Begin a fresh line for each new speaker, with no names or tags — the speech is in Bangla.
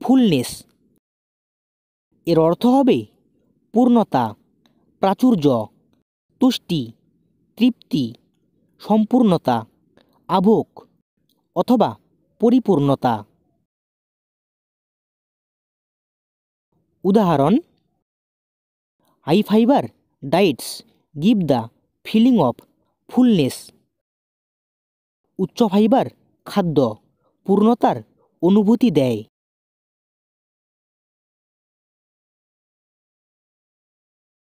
ফুলনেস এর অর্থ হবে পূর্ণতা, প্রাচুর্য, তুষ্টি, তৃপ্তি, সম্পূর্ণতা আভোগ অথবা পরিপূর্ণতা। উদাহরণ high fibre diets give the feeling of fullness উচ্চ ফাইবার খাদ্য পূর্ণতার অনুভূতি দেয়।